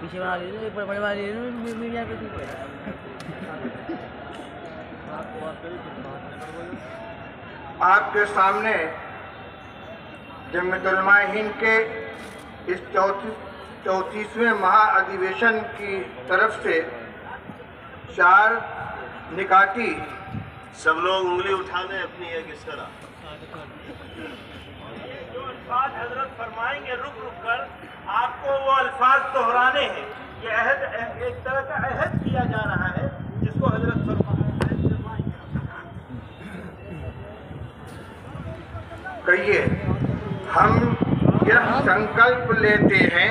पीछे बना लीजिए ऊपर बड़े बना लीजिए मीडिया पे ठीक है आपके सामने जमतुलमा हिंद के इस चौतीस चौंतीसवें महाअधिवेशन की तरफ़ से चार निकाटी, सब लोग उंगली उठा लें अपनी एक इस तरह फरमाएँगे रुक रुक कर आपको वो अल्फाज दोहराने हैं। ये अहद एक तरह का अहद किया जा रहा है जिसको हज़रत फरमाएँगे कहिए हम यह संकल्प लेते हैं।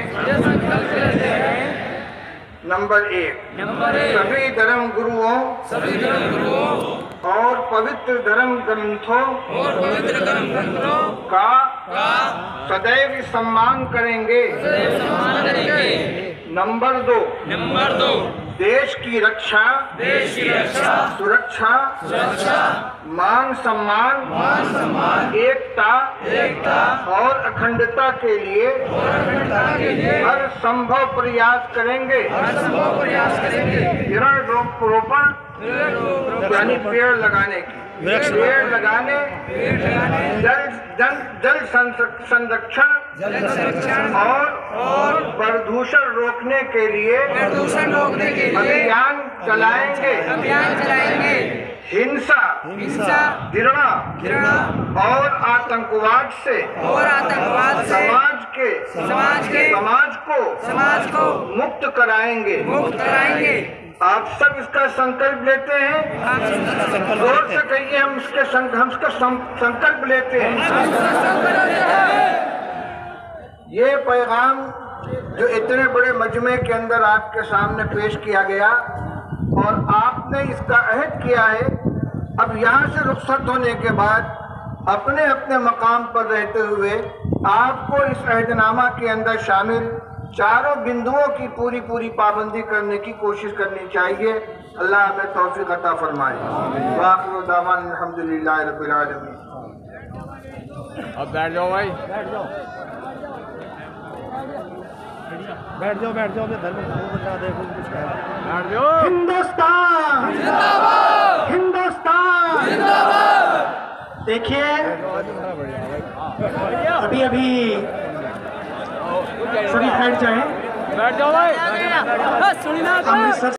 नंबर एक सभी धर्म गुरुओं सभी धर्म गुरुओं और पवित्र धर्म ग्रंथों और पवित्र धर्म ग्रंथों का का सदैव सम्मान करेंगे। सम्मान करेंगे। नंबर दो। नंबर दो। देश की रक्षा। देश की रक्षा। सुरक्षा। सुरक्षा। मान सम्मान। मान सम्मान। एकता। एकता। और अखंडता के लिए और अखंडता के लिए हर संभव प्रयास करेंगे। हर संभव प्रयास करेंगे। पेड़ रोपण यानी पेड़ लगाने की। पेड़ लगाने जल जल जल संरक्षण जल संरक्षण और और प्रदूषण रोकने के लिए प्रदूषण रोकने के लिए अभियान चलाएँगे। अभियान चलाएँगे। हिंसा हिंसा घृणा घृणा और आतंकवाद से और आतंकवाद से समाज के समाज के समाज को समाज को मुक्त कराएँगे। मुक्त कराएँगे। आप सब इसका संकल्प लेते हैं? ज़ोर से कहिए हम इसके संक, हम इसका संकल्प लेते हैं। ये पैगाम जो इतने बड़े मजमे के अंदर आपके सामने पेश किया गया और आपने इसका अहद किया है अब यहाँ से रुखसत होने के बाद अपने अपने मकाम पर रहते हुए आपको इस अहदनामा के अंदर शामिल चारों बिंदुओं की पूरी पूरी पाबंदी करने की कोशिश करनी चाहिए। अल्लाह हमें तोफ़ी अता फरमाए। वाखिर दावान अल्हम्दुलिल्लाह रब्बिल अब बैठ जाओ भाई। बैठ जाओ। बैठ जाओ धर्म बता देखो कुछ बैठ जाओ। हिंदुस्तान। हिंदुस्तान। देखिए। अभी अभी सभी बैठ जाए बैठ जाओ भाई। अमृतसर